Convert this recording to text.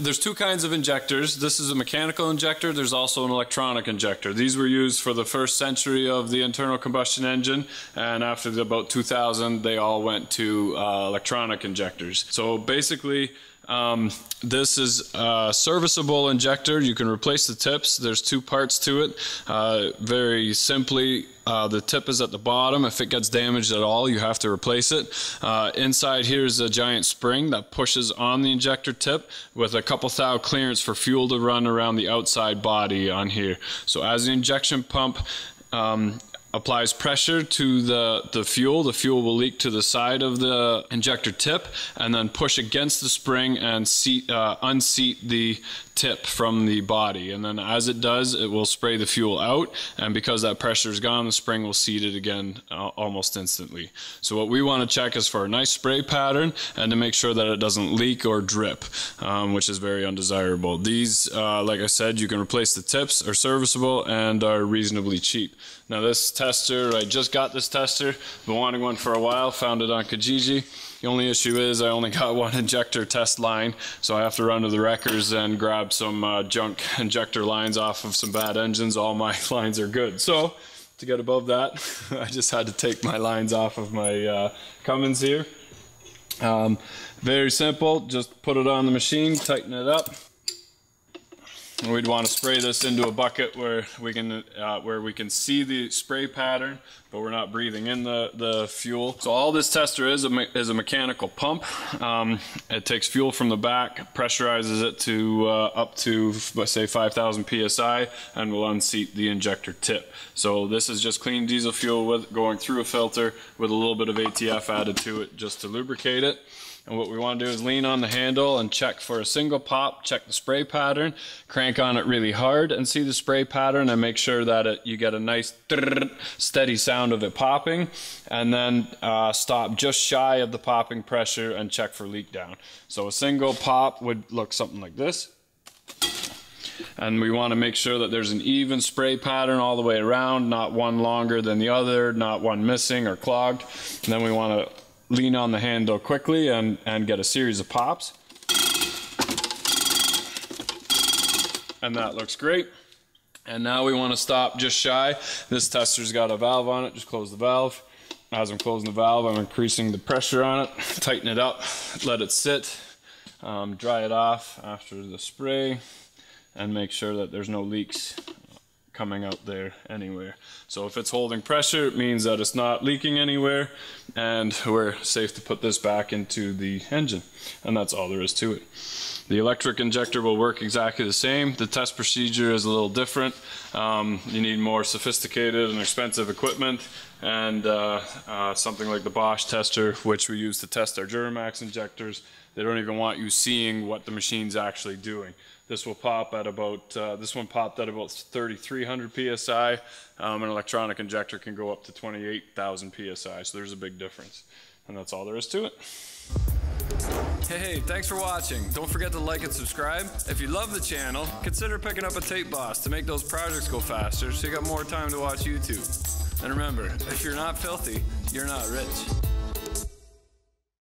There's two kinds of injectors. This is a mechanical injector. There's also an electronic injector. These were used for the first century of the internal combustion engine, and after the, about 2000, they all went to uh, electronic injectors. So basically, um, this is a serviceable injector. You can replace the tips. There's two parts to it. Uh, very simply, uh, the tip is at the bottom. If it gets damaged at all, you have to replace it. Uh, inside here is a giant spring that pushes on the injector tip with a couple thou clearance for fuel to run around the outside body on here. So as the injection pump um, applies pressure to the, the fuel. The fuel will leak to the side of the injector tip and then push against the spring and seat, uh, unseat the tip from the body. And then as it does, it will spray the fuel out. And because that pressure is gone, the spring will seat it again uh, almost instantly. So what we want to check is for a nice spray pattern and to make sure that it doesn't leak or drip, um, which is very undesirable. These, uh, like I said, you can replace the tips, are serviceable and are reasonably cheap. Now this tester, I just got this tester, been wanting one for a while, found it on Kijiji. The only issue is I only got one injector test line, so I have to run to the wreckers and grab some uh, junk injector lines off of some bad engines. All my lines are good. So to get above that, I just had to take my lines off of my uh, Cummins here. Um, very simple, just put it on the machine, tighten it up. We'd want to spray this into a bucket where we can uh, where we can see the spray pattern, but we're not breathing in the, the fuel. So all this tester is a, is a mechanical pump. Um, it takes fuel from the back, pressurizes it to uh, up to let's say 5,000 psi, and will unseat the injector tip. So this is just clean diesel fuel with going through a filter with a little bit of ATF added to it just to lubricate it. And what we want to do is lean on the handle and check for a single pop, check the spray pattern, crank on it really hard and see the spray pattern and make sure that it, you get a nice steady sound of it popping. And then uh, stop just shy of the popping pressure and check for leak down. So a single pop would look something like this and we want to make sure that there's an even spray pattern all the way around, not one longer than the other, not one missing or clogged. And then we want to lean on the handle quickly and, and get a series of pops. And that looks great. And now we want to stop just shy. This tester's got a valve on it, just close the valve. As I'm closing the valve, I'm increasing the pressure on it, tighten it up, let it sit, um, dry it off after the spray, and make sure that there's no leaks coming out there anywhere. So if it's holding pressure, it means that it's not leaking anywhere and we're safe to put this back into the engine. And that's all there is to it. The electric injector will work exactly the same. The test procedure is a little different. Um, you need more sophisticated and expensive equipment and uh, uh, something like the Bosch tester, which we use to test our Duramax injectors. They don't even want you seeing what the machine's actually doing. This will pop at about, uh, this one popped at about 3,300 PSI. Um, an electronic injector can go up to 28,000 PSI, so there's a big difference. And that's all there is to it. Hey, hey, thanks for watching. Don't forget to like and subscribe. If you love the channel, consider picking up a tape boss to make those projects go faster so you got more time to watch YouTube. And remember, if you're not filthy, you're not rich.